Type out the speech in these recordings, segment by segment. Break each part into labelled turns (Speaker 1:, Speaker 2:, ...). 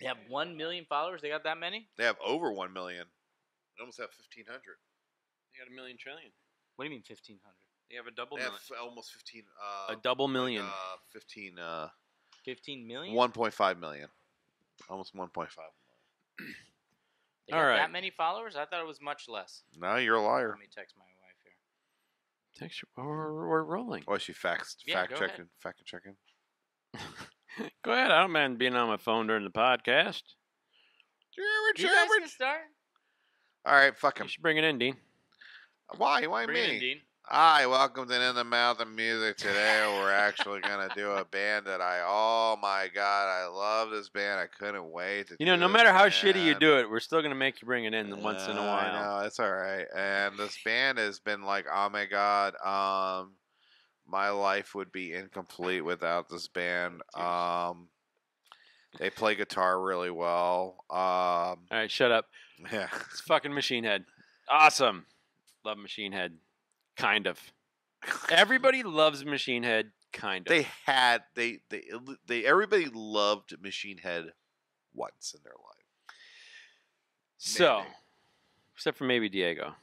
Speaker 1: They have one million followers. They got that many?
Speaker 2: They have over one million. They almost have fifteen hundred.
Speaker 3: They got a million trillion.
Speaker 1: What do you mean fifteen hundred?
Speaker 3: They have a double
Speaker 2: They have
Speaker 3: million.
Speaker 2: f- almost fifteen. Uh,
Speaker 3: A double million.
Speaker 2: Uh, fifteen. Uh,
Speaker 1: Fifteen million?
Speaker 2: one point five million. Almost one point five.
Speaker 1: They got
Speaker 3: All right.
Speaker 1: That many followers? I thought it was much less.
Speaker 2: No, you're a liar.
Speaker 1: Let me text my wife here.
Speaker 3: Text you- we're, we're rolling.
Speaker 2: Oh, is she fact
Speaker 1: Yeah,
Speaker 2: fact
Speaker 1: go ahead.
Speaker 2: checking? Fact checking.
Speaker 3: Go ahead. I don't mind being on my phone during the podcast.
Speaker 1: You guys can start.
Speaker 2: All right, fuck him.
Speaker 3: You should bring it in, Dean.
Speaker 2: Why? Why
Speaker 1: Bring it
Speaker 2: me?
Speaker 1: in, Dean.
Speaker 2: Hi, welcome to In the Mouth of Music. Today we're actually gonna do a band that I oh my god, I love this band. I couldn't wait to
Speaker 3: You know, no matter how shitty you do it, we're still gonna make you bring it in once in a while.
Speaker 2: I know, it's alright. And this band has been like, oh my god, um my life would be incomplete without this band. Um they play guitar really well. Um
Speaker 3: All right, shut up.
Speaker 2: yeah.
Speaker 3: It's fucking Machine Head. Awesome. Love Machine Head. Kind of. Everybody loves Machine Head. Kind of.
Speaker 2: they had they they they everybody loved Machine Head once in their life.
Speaker 3: so,
Speaker 2: maybe.
Speaker 3: except for maybe Diego.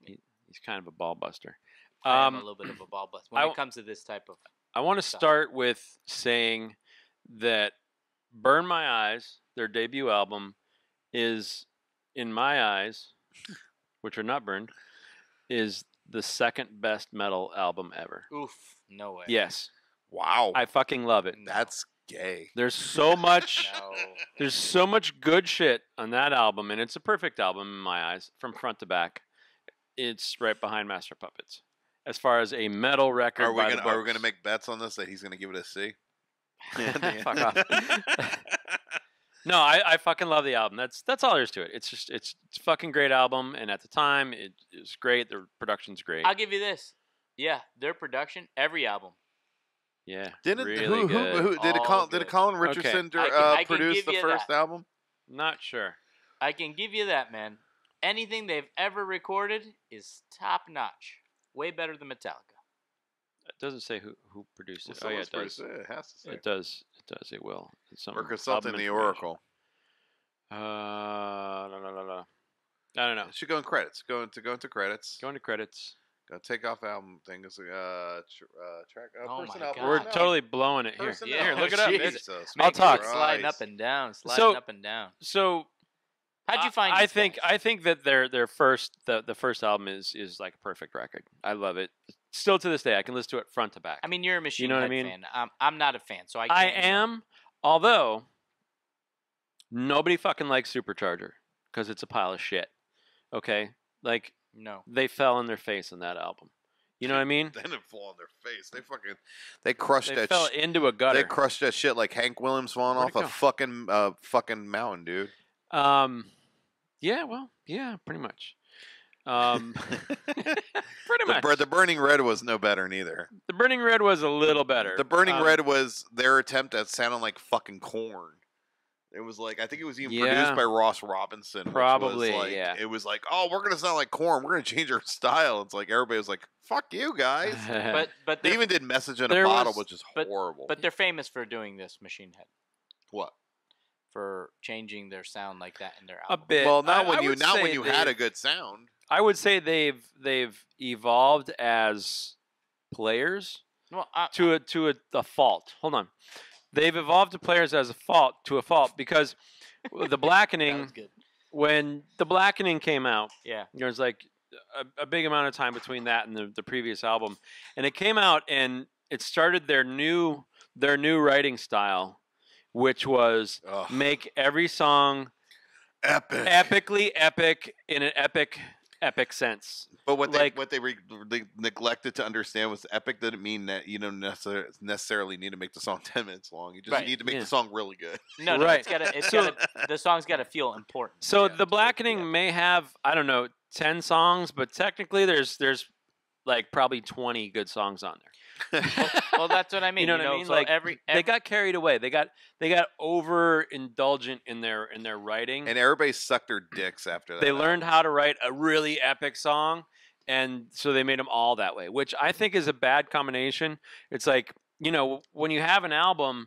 Speaker 3: He, he's kind of a ball buster.
Speaker 1: I am
Speaker 3: Um,
Speaker 1: a little bit of a ball bust when
Speaker 3: I
Speaker 1: it comes to this type of.
Speaker 3: I want to
Speaker 1: Stop.
Speaker 3: start with saying that Burn My Eyes, their debut album, is, in my eyes, which are not burned, is the second best metal album ever.
Speaker 1: Oof, no way.
Speaker 3: Yes,
Speaker 2: Wow.
Speaker 3: I fucking love it.
Speaker 1: No.
Speaker 2: That's gay.
Speaker 3: There's so much.
Speaker 1: No.
Speaker 3: There's so much good shit on that album, and it's a perfect album in my eyes, from front to back. It's right behind Master Puppets. As far as a metal record,
Speaker 2: Are we gonna are we gonna make bets on this that he's gonna give it a C?
Speaker 3: Fuck off. No, I, I fucking love the album. That's that's all there is to it. It's just it's it's a fucking great album, and at the time it, it was great. The production's great.
Speaker 1: I'll give you this. Yeah, their production, every album.
Speaker 3: yeah,
Speaker 2: Didn't
Speaker 3: really
Speaker 2: who, who,
Speaker 3: good.
Speaker 2: who did it?
Speaker 1: All
Speaker 2: Colin, did it
Speaker 1: good.
Speaker 2: Colin
Speaker 3: Okay.
Speaker 2: Richardson dir-
Speaker 1: I can-
Speaker 2: uh,
Speaker 1: I can
Speaker 2: produce the first
Speaker 1: that.
Speaker 2: album?
Speaker 3: Not sure.
Speaker 1: I can give you that, man. Anything they've ever recorded is top notch. Way better than Metallica.
Speaker 3: It doesn't say who who produced
Speaker 2: Well,
Speaker 3: oh yeah, it does.
Speaker 2: it. It has to say.
Speaker 3: It does. It does. It will. It's some
Speaker 2: We're consulting the. Oracle.
Speaker 3: Uh, la, la, la, la. I don't know.
Speaker 2: It should go in credits. Go into go into credits.
Speaker 3: Go into credits.
Speaker 2: Go take off album thing. It's, uh, tr- uh, track. Uh,
Speaker 1: Oh my God.
Speaker 3: We're
Speaker 1: no.
Speaker 3: totally blowing it here.
Speaker 2: Personnel.
Speaker 1: Yeah,
Speaker 3: Here, look it up.
Speaker 1: Jesus.
Speaker 3: I'll talk.
Speaker 1: Sliding up and down, sliding
Speaker 3: So-
Speaker 1: up and down.
Speaker 3: So
Speaker 1: How'd you find?
Speaker 3: I
Speaker 1: these
Speaker 3: think
Speaker 1: guys?
Speaker 3: I think that their their first the, the first album is is like a perfect record. I love it. Still to this day, I can listen to it front to back.
Speaker 1: I mean, you're a machine You
Speaker 3: know what I
Speaker 1: Head
Speaker 3: mean?
Speaker 1: fan. I'm, I'm not a fan, so I.
Speaker 3: I
Speaker 1: Can't
Speaker 3: am, although nobody fucking likes Supercharger because it's a pile of shit. Okay, like
Speaker 1: No.
Speaker 3: they fell on their face on that album. You know what I mean?
Speaker 2: They didn't fall on their face. They fucking they crushed
Speaker 3: They
Speaker 2: that.
Speaker 3: fell
Speaker 2: sh-
Speaker 3: into a gutter.
Speaker 2: they crushed that shit like Hank Williams falling
Speaker 3: Where'd
Speaker 2: off a
Speaker 3: go?
Speaker 2: fucking uh fucking mountain, dude.
Speaker 3: Um, yeah, well, yeah, pretty much. Um, pretty
Speaker 2: The,
Speaker 3: much.
Speaker 2: bur- the Burning Red was no better neither.
Speaker 3: The Burning Red was a little better.
Speaker 2: The Burning
Speaker 3: Um,
Speaker 2: Red was their attempt at sounding like fucking Korn. It was like I think it was even
Speaker 3: Yeah.
Speaker 2: produced by Ross Robinson. which was
Speaker 3: Probably,
Speaker 2: like-
Speaker 3: yeah.
Speaker 2: It was like, oh, we're gonna sound like Korn. We're gonna change our style. It's like everybody was like, fuck you guys.
Speaker 1: But but
Speaker 2: They even did message in a bottle,
Speaker 3: was-
Speaker 2: which is
Speaker 1: but-
Speaker 2: horrible.
Speaker 1: but they're famous for doing this, Machine Head,
Speaker 2: what?
Speaker 1: For changing their sound like that in their album.
Speaker 3: a
Speaker 1: album.
Speaker 3: bit.
Speaker 2: Well, not
Speaker 3: I-
Speaker 2: when
Speaker 3: I
Speaker 2: you not when you had a good sound.
Speaker 3: I would say they've they've evolved as players
Speaker 1: Well, I,
Speaker 3: to a to a, a fault. Hold on, they've evolved to players as a fault to a fault because the blackening when the blackening came out,
Speaker 1: Yeah.
Speaker 3: there was like a, a big amount of time between that and the, the previous album, and it came out and it started their new their new writing style, which was
Speaker 2: Ugh.
Speaker 3: make every song
Speaker 2: epic.
Speaker 3: epically epic in an epic epic sense.
Speaker 2: But what they
Speaker 3: like-
Speaker 2: what they, re- they neglected to understand was epic didn't mean that you don't necessar- necessarily need to make the song ten minutes long. You just
Speaker 1: Right,
Speaker 2: need to make
Speaker 3: yeah.
Speaker 2: the song really good.
Speaker 1: No, no,
Speaker 3: Right.
Speaker 1: it's gotta, it's
Speaker 3: So-
Speaker 1: gotta, the song's gotta feel important.
Speaker 3: So
Speaker 2: Yeah,
Speaker 3: the blackening
Speaker 1: yeah.
Speaker 3: may have I don't know ten songs, but technically there's there's like probably twenty good songs on there.
Speaker 1: Well, that's what I mean.
Speaker 3: you know what I mean?
Speaker 1: So
Speaker 3: like
Speaker 1: every,
Speaker 3: they got carried away. They got they got over indulgent in their in their writing.
Speaker 2: and everybody sucked their dicks after that.
Speaker 3: they learned how to write a really epic song, and so they made them all that way, which I think is a bad combination. It's like you know when you have an album,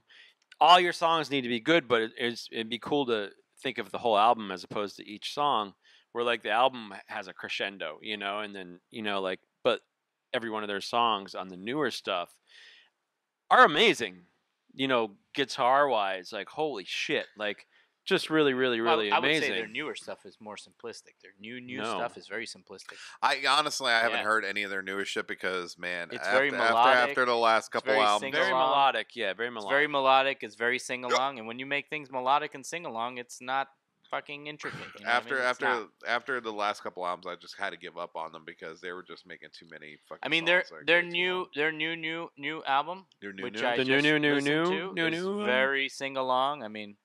Speaker 3: all your songs need to be good, but it, it's, it'd be cool to think of the whole album as opposed to each song, where like the album has a crescendo, you know, and then you know like, but every one of their songs on the newer stuff are amazing, you know, guitar wise, like holy shit, like just really, really,
Speaker 1: Well,
Speaker 3: really
Speaker 1: I would say their newer stuff is more simplistic. Their new new
Speaker 3: No.
Speaker 1: stuff is very simplistic.
Speaker 2: I honestly I haven't
Speaker 1: Yeah.
Speaker 2: heard any of their newest shit because man,
Speaker 1: It's
Speaker 2: after,
Speaker 1: very melodic,
Speaker 2: after after the last couple
Speaker 1: very
Speaker 2: albums,
Speaker 1: single-
Speaker 3: very melodic, yeah, very
Speaker 1: It's
Speaker 3: melodic.
Speaker 1: very melodic. It's very sing along, and when you make things melodic and sing along, it's not fucking intricate. You know what I
Speaker 2: after
Speaker 1: mean?
Speaker 2: After
Speaker 1: not.
Speaker 2: after the last couple albums, I just had to give up on them because they were just making too many fucking.
Speaker 1: I mean, their
Speaker 2: songs, like,
Speaker 1: their new
Speaker 2: long.
Speaker 1: their new new new album,
Speaker 2: Their new,
Speaker 1: which
Speaker 2: new.
Speaker 1: I
Speaker 3: The new,
Speaker 1: just
Speaker 3: new, new,
Speaker 1: listened
Speaker 3: new, new, new, uh,
Speaker 1: very sing along. I mean,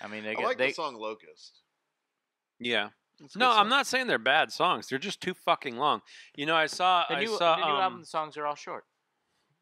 Speaker 1: I mean they
Speaker 2: I
Speaker 1: get
Speaker 2: like
Speaker 1: they
Speaker 2: the song "Locust."
Speaker 3: yeah. No,
Speaker 2: good
Speaker 3: I'm not saying they're bad songs. They're just too fucking long. You know, I saw.
Speaker 1: the
Speaker 3: I saw.
Speaker 1: the new
Speaker 3: um,
Speaker 1: album songs are all short.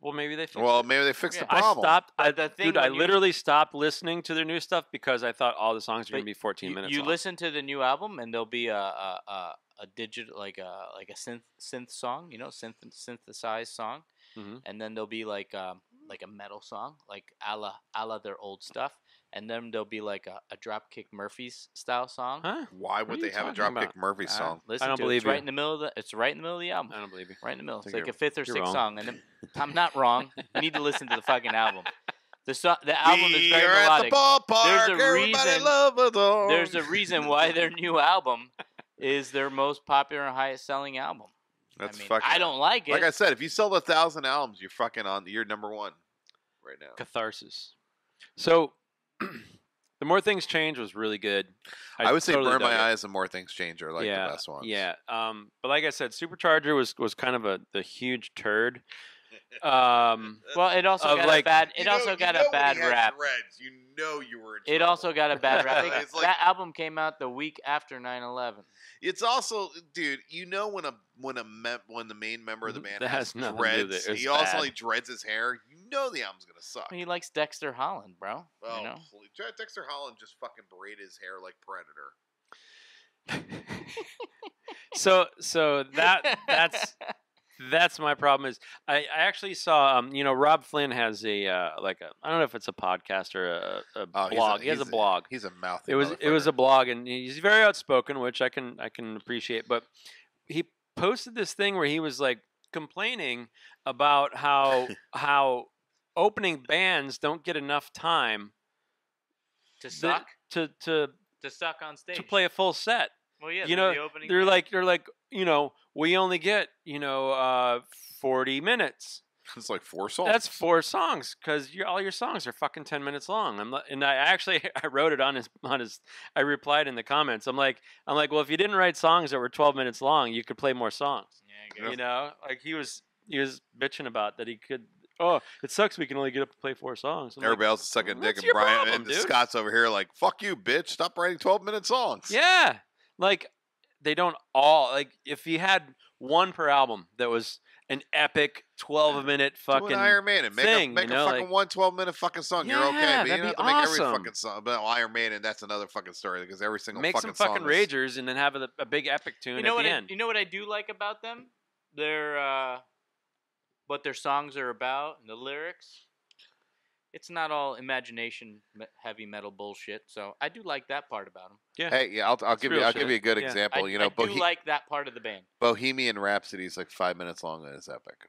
Speaker 3: Well, maybe they. Fixed
Speaker 2: Well,
Speaker 3: it.
Speaker 2: maybe they fixed
Speaker 1: Yeah.
Speaker 2: the
Speaker 3: I
Speaker 2: problem.
Speaker 3: stopped. I,
Speaker 1: But the thing
Speaker 3: dude, I
Speaker 1: when you-
Speaker 3: literally stopped listening to their new stuff because I thought all the songs were
Speaker 1: But
Speaker 3: gonna be 14
Speaker 1: You,
Speaker 3: minutes.
Speaker 1: you
Speaker 3: long.
Speaker 1: listen to the new album, and there'll be a a, a, a digital like a like a synth synth song, you know, synth synthesized song,
Speaker 3: Mhm.
Speaker 1: and then there'll be like um like a metal song, like a la a la their old stuff, and then there'll be like a, a Dropkick Murphys style song.
Speaker 3: Huh?
Speaker 2: Why
Speaker 3: What
Speaker 2: would
Speaker 3: are
Speaker 2: they
Speaker 3: you
Speaker 2: have a
Speaker 3: talking
Speaker 2: Dropkick
Speaker 3: about?
Speaker 2: Murphy
Speaker 1: Uh,
Speaker 2: song?
Speaker 1: listen
Speaker 3: don't
Speaker 1: to it.
Speaker 3: believe
Speaker 1: It's right
Speaker 3: you.
Speaker 1: in the middle of the. It's right in the middle of the album.
Speaker 3: I don't believe you.
Speaker 1: Right in the middle. It's
Speaker 2: think
Speaker 1: like a fifth or
Speaker 3: you're
Speaker 1: sixth
Speaker 3: wrong.
Speaker 1: song, and then, I'm not wrong. You need to listen to the fucking album. The so, the album is
Speaker 2: we
Speaker 1: very
Speaker 2: are
Speaker 1: melodic.
Speaker 2: at the ballpark.
Speaker 1: There's a
Speaker 2: Everybody
Speaker 1: reason-
Speaker 2: love a dog.
Speaker 1: There's a reason why their new album is their most popular and highest selling album.
Speaker 2: That's
Speaker 1: I mean,
Speaker 2: fucking.
Speaker 1: I don't like it.
Speaker 2: Like I said, if you sell a thousand albums, you're fucking on. You're number one right now.
Speaker 3: Catharsis. So, the more things change was really good.
Speaker 2: I, would say
Speaker 3: totally
Speaker 2: "Burn My
Speaker 3: it.
Speaker 2: Eyes" and "More Things Change" are like
Speaker 3: yeah,
Speaker 2: the best ones.
Speaker 3: Yeah. Um, but like I said, Supercharger was was kind of a the huge turd. Um,
Speaker 1: well, it also got
Speaker 3: like-
Speaker 1: a bad. It also got a bad rap.
Speaker 2: Dreads, you know you were. In
Speaker 1: It also got a bad rap.
Speaker 2: Like-
Speaker 1: that album came out the week after 9/11.
Speaker 2: It's also, dude. You know when a when a mem- when the main member of the band
Speaker 3: That
Speaker 2: has,
Speaker 3: has nothing to do with
Speaker 2: dreads,
Speaker 3: it. It's
Speaker 2: he also
Speaker 3: bad.
Speaker 2: like dreads his hair. You know the album's gonna suck.
Speaker 1: He likes Dexter Holland, bro.
Speaker 2: Oh,
Speaker 1: you know?
Speaker 2: please. Dexter Holland just fucking braided his hair like Predator.
Speaker 3: so so that that's that's my problem is I, I actually saw um you know Rob Flynn has a uh, like a I don't know if it's a podcast or a, a
Speaker 2: Oh, he's a-
Speaker 3: blog he has a
Speaker 2: he's
Speaker 3: blog
Speaker 2: He's a mouth.
Speaker 3: it was it was a blog and he's very outspoken which I can I can appreciate but he posted this thing where he was like complaining about how how opening bands don't get enough time
Speaker 1: to suck,
Speaker 3: to to
Speaker 1: to suck on stage.
Speaker 3: to play a full set
Speaker 1: Well, yeah,
Speaker 3: you know,
Speaker 1: the opening
Speaker 3: they're
Speaker 1: band.
Speaker 3: like they're like you know we only get you know uh 40 minutes
Speaker 2: It's like four songs.
Speaker 3: that's four songs because all your songs are fucking 10 minutes long i'm and i actually i wrote it on his on his i replied in the comments i'm like i'm like well if you didn't write songs that were 12 minutes long you could play more songs
Speaker 1: Yeah,
Speaker 3: you know like he was he was bitching about that he could oh it sucks we can only get up to play four songs I'm like,
Speaker 2: Everybody else is sucking dick, and Brian
Speaker 3: problem,
Speaker 2: and
Speaker 3: dude?
Speaker 2: Scott's over here like, "Fuck you, bitch! Stop writing twelve-minute songs."
Speaker 3: Yeah, like they don't all like if you had one per album that was an epic twelve minute fucking
Speaker 2: Iron Maiden. Make
Speaker 3: thing,
Speaker 2: a make
Speaker 3: you know,
Speaker 2: a fucking
Speaker 3: like-
Speaker 2: one 12 minute fucking song. You're okay,
Speaker 3: Yeah,
Speaker 2: but you
Speaker 3: that'd
Speaker 2: don't
Speaker 3: be
Speaker 2: have to make every
Speaker 3: awesome.
Speaker 2: fucking song. But Iron Maiden, that's another fucking story because every single
Speaker 3: make
Speaker 2: fucking
Speaker 3: some fucking
Speaker 2: song is-
Speaker 3: ragers and then have a, a big epic tune
Speaker 1: You know
Speaker 3: at
Speaker 1: what?
Speaker 3: the
Speaker 1: I,
Speaker 3: end.
Speaker 1: you know what I do like about them? Their uh, what their songs are about and the lyrics. It's not all imagination heavy metal bullshit. So I do like that part about them.
Speaker 3: yeah,
Speaker 2: Hey, yeah, I'll, I'll give you I'll give you a good
Speaker 3: Yeah.
Speaker 1: I,
Speaker 2: example. you know,
Speaker 1: I do like that part of the band.
Speaker 2: Bohemian Rhapsody is like five minutes long and it's epic.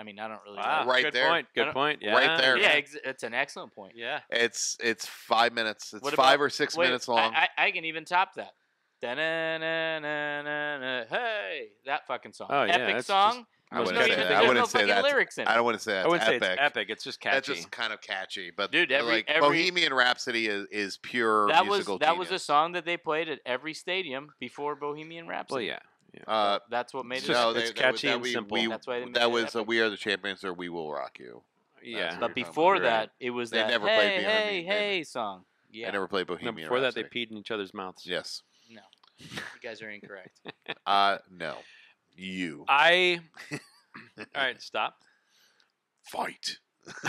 Speaker 1: I mean, I don't really.
Speaker 3: wow,
Speaker 1: like
Speaker 2: Right
Speaker 3: good
Speaker 2: there.
Speaker 3: point. Good point. Yeah,
Speaker 2: right there.
Speaker 1: Yeah, ex- it's an excellent point.
Speaker 3: yeah.
Speaker 2: It's it's five minutes. It's
Speaker 1: What
Speaker 2: five
Speaker 1: about-
Speaker 2: or six
Speaker 1: Wait,
Speaker 2: minutes long.
Speaker 1: I, I can even top that. Da-na-na-na-na-na, Hey, that fucking song.
Speaker 3: Oh, yeah,
Speaker 1: Epic
Speaker 3: that's
Speaker 1: song.
Speaker 2: I
Speaker 1: There's
Speaker 2: wouldn't
Speaker 1: no
Speaker 2: say
Speaker 1: even-
Speaker 2: that. I wouldn't say that.
Speaker 1: lyrics in it.
Speaker 2: I don't want to say that.
Speaker 3: I wouldn't say
Speaker 2: epic.
Speaker 3: it's epic. It's just catchy.
Speaker 2: That's just kind of catchy, but
Speaker 1: Dude, every-
Speaker 2: like
Speaker 1: every-
Speaker 2: Bohemian Rhapsody is, is pure
Speaker 1: that was
Speaker 2: musical
Speaker 1: that was a song that they played at every stadium before Bohemian Rhapsody.
Speaker 3: well, yeah. yeah.
Speaker 2: Uh,
Speaker 1: That's what made it.
Speaker 3: just-
Speaker 2: no,
Speaker 1: epic.
Speaker 3: it's
Speaker 2: they- that
Speaker 3: catchy
Speaker 2: that
Speaker 3: and
Speaker 2: we-
Speaker 3: simple.
Speaker 2: we-
Speaker 1: That's why they made
Speaker 2: that was uh,
Speaker 1: epic.
Speaker 2: "We Are the Champions" or "We Will Rock You."
Speaker 3: yeah.
Speaker 1: but before that, it was
Speaker 2: They
Speaker 1: that
Speaker 2: never
Speaker 1: hey,
Speaker 2: played
Speaker 1: hey, hey song. Yeah,
Speaker 2: I never played
Speaker 3: No,
Speaker 2: Bohemian.
Speaker 3: before that, they peed in each other's mouths.
Speaker 2: Yes.
Speaker 1: no, you guys are incorrect.
Speaker 2: Uh, no. You
Speaker 3: I. all right, stop.
Speaker 2: fight.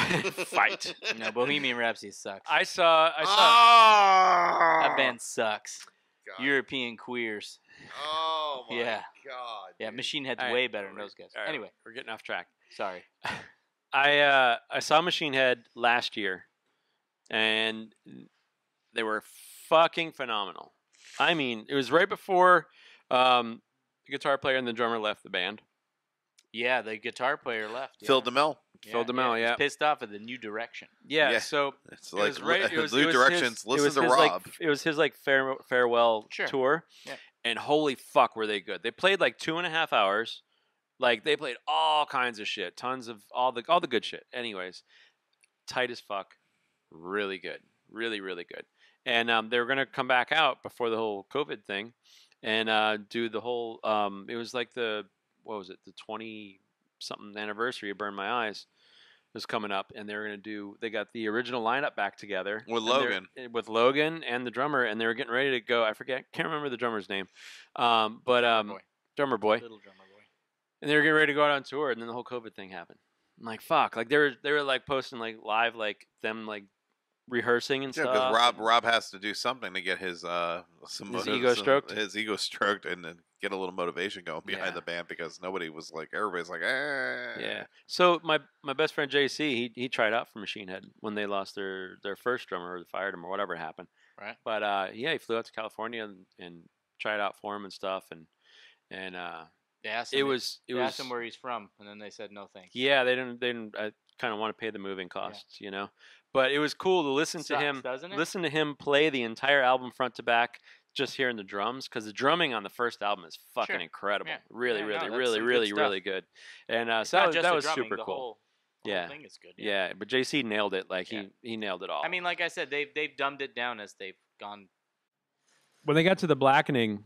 Speaker 3: Fight.
Speaker 1: no, Bohemian Rhapsody sucks.
Speaker 3: I saw. I saw.
Speaker 2: Ah!
Speaker 1: that band sucks.
Speaker 2: God.
Speaker 1: European queers.
Speaker 2: Oh my
Speaker 1: yeah.
Speaker 2: god.
Speaker 1: Yeah,
Speaker 2: dude.
Speaker 1: Machine Head's
Speaker 3: All right,
Speaker 1: way better than those guys.
Speaker 3: all right,
Speaker 1: Anyway,
Speaker 3: we're getting off track.
Speaker 1: sorry.
Speaker 3: I uh, I saw Machine Head last year, and they were fucking phenomenal. I mean, it was right before um, the guitar player and the drummer left the band.
Speaker 4: Yeah, the guitar player left.
Speaker 2: Phil
Speaker 4: yeah.
Speaker 2: Demmel.
Speaker 3: Phil Demmel,
Speaker 4: he's
Speaker 3: yeah.
Speaker 4: pissed off at the new direction.
Speaker 3: Yeah,
Speaker 2: Yeah.
Speaker 3: so
Speaker 2: It's
Speaker 3: it
Speaker 2: like
Speaker 3: was right. It was,
Speaker 2: Blue
Speaker 3: it was
Speaker 2: Directions.
Speaker 3: His,
Speaker 2: listen
Speaker 3: it was
Speaker 2: to
Speaker 3: his,
Speaker 2: Rob.
Speaker 3: Like, it was his like fare, farewell
Speaker 4: Sure.
Speaker 3: tour,
Speaker 4: Yeah.
Speaker 3: and holy fuck, were they good! They played like two and a half hours. Like they played all kinds of shit, tons of all the all the good shit. Anyways, tight as fuck, really good, really really good. And um, they were gonna come back out before the whole COVID thing, and uh, do the whole. Um, it was like the what was it? The twenty something anniversary of Burn My Eyes was coming up, and they were gonna do. They got the original lineup back together
Speaker 2: With Logan.
Speaker 3: eh, with Logan and the drummer, and they were getting ready to go. I forget, can't remember the drummer's name, um, but um,
Speaker 4: boy.
Speaker 3: drummer boy,
Speaker 4: Little drummer boy.
Speaker 3: and they were getting ready to go out on tour, and then the whole COVID thing happened. I'm like, fuck, like they were they were like posting like live like them like rehearsing and
Speaker 2: Yeah,
Speaker 3: stuff.
Speaker 2: because Rob Rob has to do something to get his uh some
Speaker 3: His ego
Speaker 2: some-
Speaker 3: stroked?
Speaker 2: his ego stroked, and then get a little motivation going behind
Speaker 3: Yeah.
Speaker 2: the band because nobody was like everybody's like eh.
Speaker 3: Yeah. So my my best friend JC, he he tried out for Machine Head when they lost their their first drummer or fired him or whatever happened.
Speaker 4: Right.
Speaker 3: But uh, yeah, he flew out to California and, and tried out for him and stuff, and and uh,
Speaker 4: They asked him, it
Speaker 3: was it
Speaker 4: they
Speaker 3: was
Speaker 4: asked him where he's from, and then they said no thanks.
Speaker 3: yeah they didn't they didn't I kind of want to pay the moving costs, you know. But it was cool to listen
Speaker 4: Sucks,
Speaker 3: to him
Speaker 4: doesn't it?
Speaker 3: listen to him play the entire album front to back just hearing the drums because the drumming on the first album is fucking
Speaker 4: Sure.
Speaker 3: incredible
Speaker 4: Yeah.
Speaker 3: really
Speaker 4: Yeah, no,
Speaker 3: really really
Speaker 4: good
Speaker 3: really really good and uh, so that was, that was
Speaker 4: drumming,
Speaker 3: super
Speaker 4: the
Speaker 3: cool
Speaker 4: Whole, the
Speaker 3: Yeah.
Speaker 4: whole thing is good.
Speaker 3: yeah. but jc nailed it like
Speaker 4: Yeah.
Speaker 3: he he nailed it all
Speaker 4: I mean, like I said, they've they've dumbed it down as they've gone.
Speaker 5: when they got to the blackening,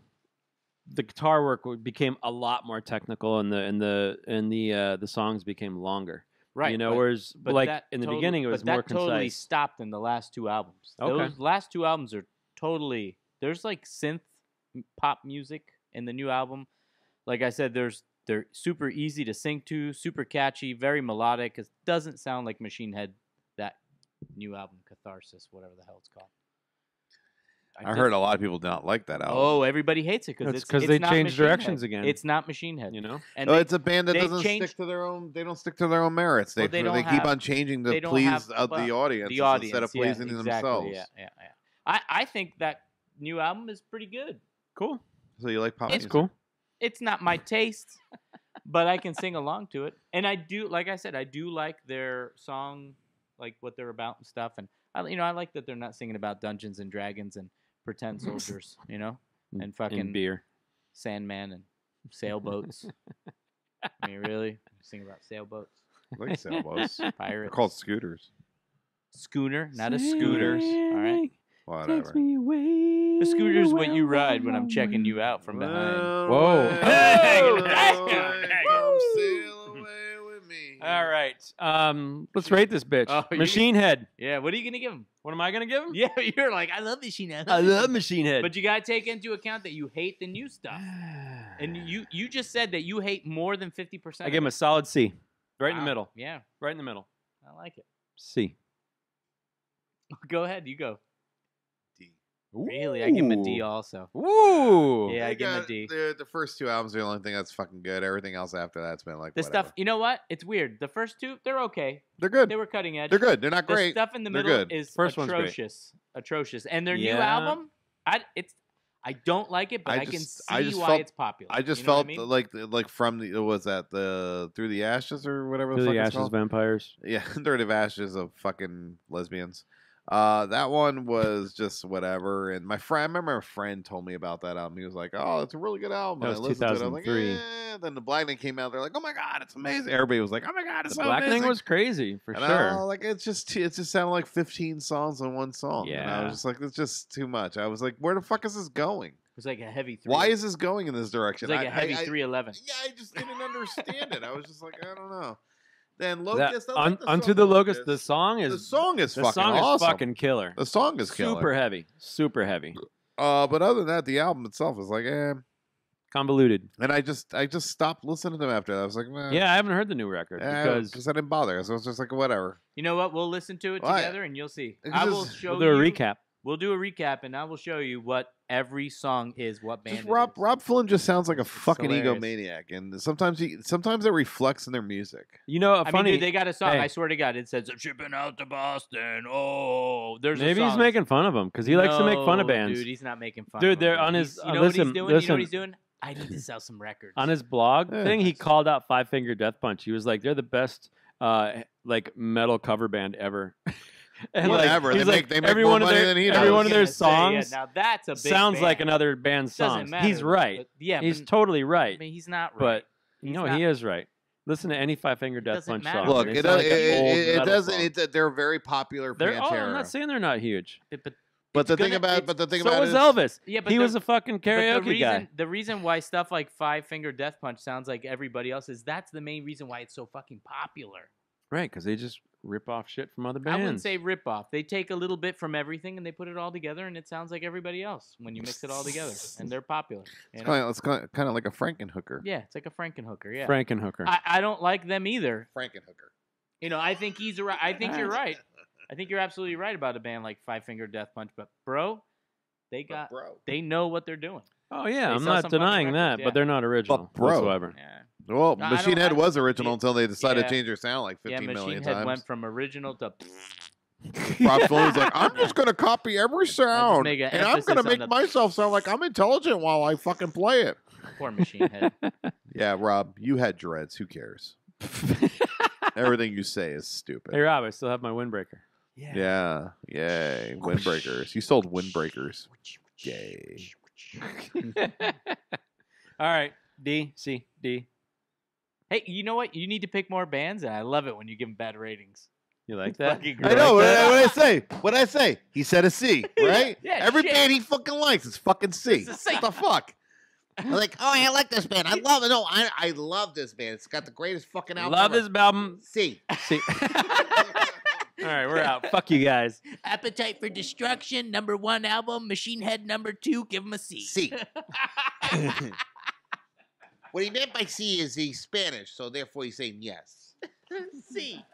Speaker 5: the guitar work became a lot more technical, and the and the and the uh, the songs became longer. Right. You know,
Speaker 1: but-
Speaker 5: whereas
Speaker 1: but
Speaker 5: like in the
Speaker 1: totally-
Speaker 5: beginning it was
Speaker 1: but
Speaker 5: more
Speaker 1: that totally stopped in the last two albums.
Speaker 5: Okay.
Speaker 1: Those last two albums are totally there's like synth pop music in the new album. Like I said, there's they're super easy to sing to, super catchy, very melodic. It doesn't sound like Machine Head that new album Catharsis, whatever the hell it's called.
Speaker 2: I
Speaker 1: did-
Speaker 2: heard a lot of people don't like that album.
Speaker 1: Oh, everybody hates it because
Speaker 5: That's
Speaker 1: it's
Speaker 5: 'cause
Speaker 1: it's
Speaker 5: they
Speaker 1: not
Speaker 5: changed directions
Speaker 1: Head.
Speaker 5: again.
Speaker 1: It's not Machine Head,
Speaker 5: you know,
Speaker 1: and
Speaker 2: oh,
Speaker 1: they-
Speaker 2: it's a band that doesn't
Speaker 1: changed-
Speaker 2: stick to their own. They don't stick to their own merits. They
Speaker 1: Well, they
Speaker 2: they,
Speaker 1: don't
Speaker 2: keep
Speaker 1: have-
Speaker 2: on changing
Speaker 1: they
Speaker 2: to
Speaker 1: don't
Speaker 2: please
Speaker 1: have,
Speaker 2: uh, the audience
Speaker 1: the audience
Speaker 2: instead of
Speaker 1: yeah,
Speaker 2: pleasing
Speaker 1: exactly,
Speaker 2: themselves.
Speaker 1: Yeah, yeah, yeah. I I think that new album is pretty good.
Speaker 5: cool.
Speaker 2: So you like pop
Speaker 1: It's
Speaker 5: It's
Speaker 2: music?
Speaker 5: cool.
Speaker 1: It's not my taste, but I can sing along to it. And I do, like I said, I do like their song, like what they're about and stuff. And I, you know, I like that they're not singing about Dungeons and Dragons and pretend soldiers, you know, and fucking
Speaker 5: In beer.
Speaker 1: Sandman and sailboats. I mean, really, sing about sailboats,
Speaker 2: I like sailboats. They're
Speaker 1: pirates,
Speaker 2: called scooters.
Speaker 1: schooner, not a scooter. All right,
Speaker 2: Whatever.
Speaker 1: the scooter's what you ride when I'm checking you out from behind.
Speaker 5: Whoa.
Speaker 1: Hey,
Speaker 2: Come
Speaker 5: All right. Um, let's rate this bitch.
Speaker 1: Oh, you-
Speaker 5: Machine Head.
Speaker 1: Yeah, what are you gonna give him?
Speaker 5: What am I gonna give him?
Speaker 1: Yeah, you're like, I love Machine Head.
Speaker 5: I love Machine Head.
Speaker 1: But you gotta take into account that you hate the new stuff, and you you just said that you hate more than fifty percent.
Speaker 5: I give him a solid C. Right in the middle.
Speaker 1: Yeah,
Speaker 5: Right in the middle.
Speaker 1: I like it.
Speaker 5: C.
Speaker 1: Go ahead, you go.
Speaker 2: D.
Speaker 1: Really, I give him a D also.
Speaker 5: Ooh.
Speaker 1: Yeah, I give him a
Speaker 2: got-
Speaker 1: D.
Speaker 2: The, the first two albums are the only thing that's fucking good. Everything else after that's been like
Speaker 1: The
Speaker 2: whatever.
Speaker 1: stuff, you know what? It's weird. The first two, they're okay.
Speaker 2: They're good.
Speaker 1: They were cutting edge.
Speaker 2: They're good. They're not
Speaker 1: The
Speaker 2: great.
Speaker 1: stuff in the
Speaker 2: They're
Speaker 1: middle
Speaker 2: good.
Speaker 1: is
Speaker 5: First
Speaker 1: atrocious, atrocious. And their new album, I it's I don't like it, but
Speaker 2: I
Speaker 1: I, can
Speaker 2: just-
Speaker 1: see
Speaker 2: I just
Speaker 1: why
Speaker 2: felt-
Speaker 1: it's popular.
Speaker 2: I just
Speaker 1: You know what
Speaker 2: felt
Speaker 1: I mean?
Speaker 2: like like from the was that the through the ashes or whatever the
Speaker 5: Through
Speaker 2: fuck
Speaker 5: the Ashes
Speaker 2: called?
Speaker 5: Vampires.
Speaker 2: Yeah, Dirty Ashes of fucking lesbians. Uh, that one was just whatever. And my friend, I remember a friend told me about that album. He was like, "Oh, it's a really good album."
Speaker 5: That
Speaker 2: And I
Speaker 5: was
Speaker 2: listened to it. I was like,
Speaker 5: 2003.
Speaker 2: "Eh." Then the Blackening came out. They're like, "Oh my god, it's amazing!" Everybody was like, "Oh my god, it's
Speaker 5: The
Speaker 2: so
Speaker 5: Blackening
Speaker 2: amazing."
Speaker 5: was crazy for
Speaker 2: and I-
Speaker 5: sure.
Speaker 2: like it's just too, it just sounded like 15 songs on one song. And I was just like, it's just too much. I was like, where the fuck is this going?
Speaker 1: It's like a heavy. Three,
Speaker 2: Why is this going in this
Speaker 1: it's
Speaker 2: direction?
Speaker 1: like
Speaker 2: I-
Speaker 1: a heavy
Speaker 2: I- I-
Speaker 1: three eleven?
Speaker 2: yeah, I just didn't understand it. I was just like, I don't know. Then
Speaker 5: That-
Speaker 2: Locust, I
Speaker 5: un,
Speaker 2: like the
Speaker 5: Unto
Speaker 2: song
Speaker 5: the Locust, the
Speaker 2: Locust.
Speaker 5: song
Speaker 2: The
Speaker 5: is
Speaker 2: song is
Speaker 5: the
Speaker 2: fucking
Speaker 5: song
Speaker 2: awesome.
Speaker 5: is fucking killer.
Speaker 2: the song is killer.
Speaker 5: Super heavy. Super heavy.
Speaker 2: Uh, but other than that, the album itself is like, eh.
Speaker 5: Convoluted.
Speaker 2: And I just, I just stopped listening to them after that. I was like, eh,
Speaker 5: Yeah, I haven't heard the new record because
Speaker 2: because I didn't bother. So I was just like, whatever.
Speaker 1: You know what? We'll listen to it
Speaker 2: Why?
Speaker 1: together, and you'll see. I will
Speaker 2: just-
Speaker 1: show
Speaker 5: we'll do a
Speaker 1: you.
Speaker 5: recap.
Speaker 1: We'll do a recap, and I will show you what every song is. What band?
Speaker 2: Just Rob
Speaker 1: is.
Speaker 2: Rob Flynn just sounds like a
Speaker 1: It's
Speaker 2: fucking
Speaker 1: hilarious.
Speaker 2: egomaniac, and sometimes he sometimes it reflects in their music.
Speaker 3: You know, a
Speaker 1: I
Speaker 3: funny.
Speaker 1: mean, dude, they got a song.
Speaker 3: hey.
Speaker 1: I swear to God, it says "I'm shipping out to Boston." Oh, there's a
Speaker 3: maybe he's
Speaker 1: song.
Speaker 3: making fun of him because he likes to make fun of
Speaker 1: No,
Speaker 3: bands.
Speaker 1: Dude, he's not making fun.
Speaker 3: Dude,
Speaker 1: of 'em,
Speaker 3: they're
Speaker 1: dude.
Speaker 3: on his-
Speaker 1: He's-
Speaker 3: uh,
Speaker 1: You know what
Speaker 3: listen,
Speaker 1: he's doing? You know
Speaker 3: listen.
Speaker 1: what he's doing? I need to sell some records.
Speaker 3: on his blog
Speaker 2: Yeah.
Speaker 3: thing, he called out Five Finger Death Punch. He was like, "They're the best, uh, like metal cover band ever." and like,
Speaker 2: Whatever, they
Speaker 3: he's
Speaker 2: make-
Speaker 3: like,
Speaker 2: they make
Speaker 3: every
Speaker 2: more
Speaker 3: one of
Speaker 2: money
Speaker 3: their,
Speaker 2: than he
Speaker 3: every one of their
Speaker 1: was gonna say,
Speaker 3: songs
Speaker 1: yeah, now that's a big
Speaker 3: sounds like another band's
Speaker 1: Doesn't
Speaker 3: songs.
Speaker 1: matter,
Speaker 3: He's right.
Speaker 1: but- yeah,
Speaker 3: He's
Speaker 1: but,
Speaker 3: totally right.
Speaker 1: I mean, he's not right.
Speaker 3: but
Speaker 1: He's
Speaker 3: no,
Speaker 1: not-
Speaker 3: he is right. Listen to any Five Finger Death Punch
Speaker 1: matter.
Speaker 3: song.
Speaker 2: Look, it,
Speaker 3: sound like
Speaker 2: it, it, it doesn't.
Speaker 3: song.
Speaker 2: It, they're very popular
Speaker 3: They're, oh, I'm not saying they're not huge.
Speaker 1: But, but
Speaker 2: but the thing
Speaker 1: gonna-
Speaker 2: about
Speaker 1: it's-
Speaker 2: but the thing
Speaker 3: So
Speaker 2: about
Speaker 3: was Elvis.
Speaker 1: yeah, but
Speaker 3: he
Speaker 1: the,
Speaker 3: was a fucking
Speaker 1: but the
Speaker 3: karaoke
Speaker 1: reason,
Speaker 3: guy.
Speaker 1: The reason why stuff like Five Finger Death Punch sounds like everybody else is that's the main reason why it's so fucking popular.
Speaker 3: Right, because they just rip off shit from other bands.
Speaker 1: I wouldn't say rip off. They take a little bit from everything and they put it all together, and it sounds like everybody else when you mix it all together, and they're popular. you
Speaker 2: it's kind of it's kind of, kind of like a Frankenhooker.
Speaker 1: Yeah, it's like a Frankenhooker. Yeah,
Speaker 3: Frankenhooker.
Speaker 1: I, I don't like them either.
Speaker 2: Frankenhooker.
Speaker 1: You know, I think he's right. I think you're right. I think you're absolutely right about a band like Five Finger Death Punch. But bro, they got
Speaker 2: bro.
Speaker 1: they know what they're doing.
Speaker 3: oh yeah,
Speaker 1: they
Speaker 3: I'm not denying
Speaker 1: records,
Speaker 3: that,
Speaker 1: yeah.
Speaker 3: but they're not original
Speaker 2: bro.
Speaker 3: whatsoever.
Speaker 1: Yeah,
Speaker 2: Well,
Speaker 1: I
Speaker 2: Machine
Speaker 1: don't-
Speaker 2: Head
Speaker 1: I-
Speaker 2: was original
Speaker 1: yeah,
Speaker 2: until they decided
Speaker 1: yeah.
Speaker 2: to change their sound like
Speaker 1: yeah.
Speaker 2: 15
Speaker 1: Machine
Speaker 2: million
Speaker 1: Head
Speaker 2: times.
Speaker 1: went from original to
Speaker 2: Rob Flynn was like, "I'm just gonna copy every sound,
Speaker 1: an
Speaker 2: and I'm gonna make
Speaker 1: the-
Speaker 2: myself sound like I'm intelligent while I fucking play it."
Speaker 1: poor Machine Head.
Speaker 2: Yeah, Rob, you had dreads. Who cares? Everything you say is stupid.
Speaker 3: hey Rob, I still have my windbreaker.
Speaker 2: Yeah. Yeah, yay, windbreakers. You sold windbreakers. Yay.
Speaker 3: All right, D C D.
Speaker 1: Hey, you know what? You need to pick more bands, and I love it when you give them bad ratings.
Speaker 3: You like that?
Speaker 1: Fucking
Speaker 3: You
Speaker 2: I know.
Speaker 3: like
Speaker 2: What
Speaker 3: that?
Speaker 2: I, what I say? What I say? He said a C, right?
Speaker 1: Yeah,
Speaker 2: Every
Speaker 1: shit.
Speaker 2: band he fucking likes is fucking C.
Speaker 1: It's a C.
Speaker 2: What the fuck? I'm like, oh, I like this band. I love it. No, I, I love this band. It's got the greatest fucking album.
Speaker 3: Love this album.
Speaker 2: C.
Speaker 3: C. All right, we're out. Fuck you guys.
Speaker 1: Appetite for Destruction, number one album. Machine Head, number two. Give them a C.
Speaker 2: C. what he meant by C is he's Spanish, so therefore he's saying yes.
Speaker 1: C.